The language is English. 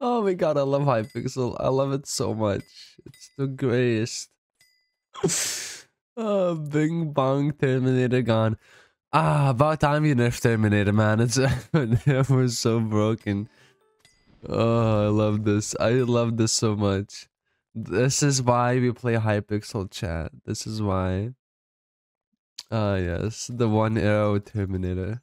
oh my god, I love Hypixel. I love it so much. It's the greatest. oh, Bing Bong Terminator gone. Ah, about time you nerfed Terminator, man. It's it was so broken. Oh, I love this. I love this so much. This is why we play Hypixel chat. This is why. Ah, yes. The one arrow Terminator.